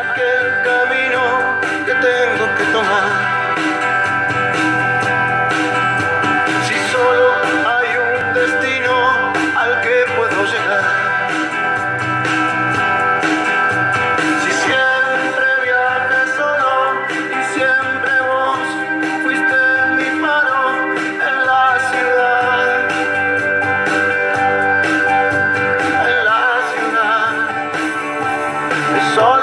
aquel camino que tengo que tomar. Si solo hay un destino al que puedo llegar. Si siempre viaje solo y siempre vos fuiste mi paro en la ciudad. En la ciudad. Solo